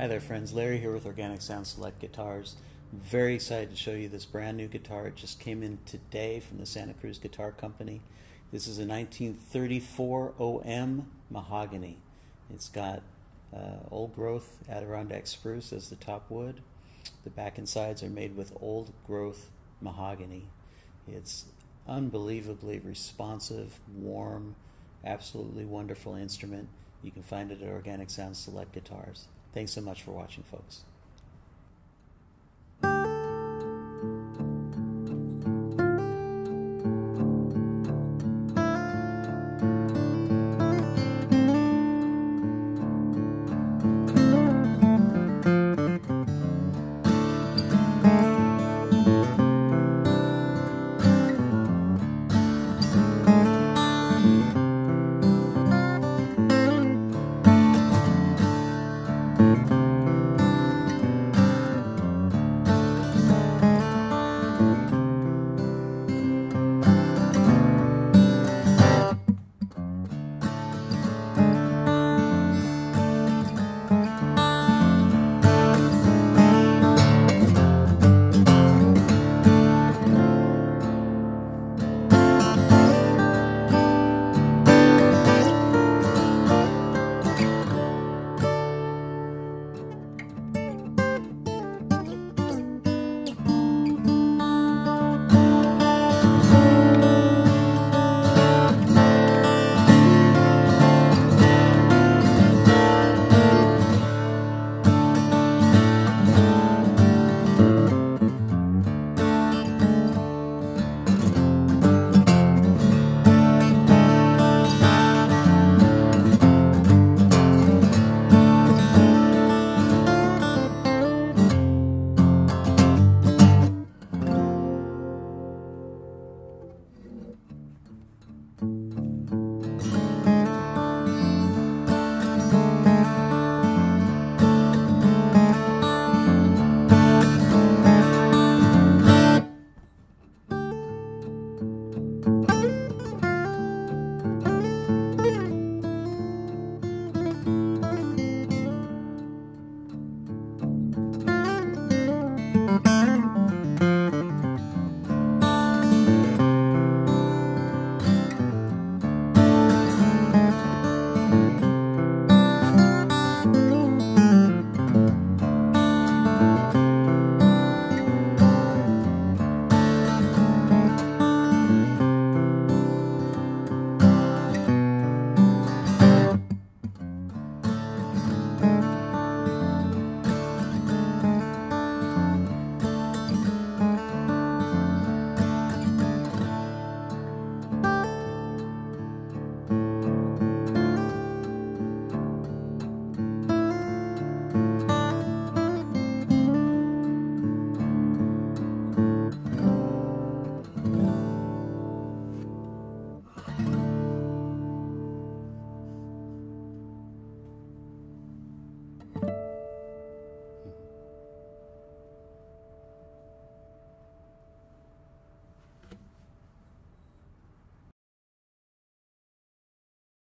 Hi there, friends. Larry here with Organic Sound Select Guitars. Very excited to show you this brand new guitar. It just came in today from the Santa Cruz Guitar Company. This is a 1934 OM mahogany. It's got uh, old growth Adirondack spruce as the top wood. The back and sides are made with old growth mahogany. It's unbelievably responsive, warm, absolutely wonderful instrument. You can find it at Organic Sound Select Guitars. Thanks so much for watching, folks.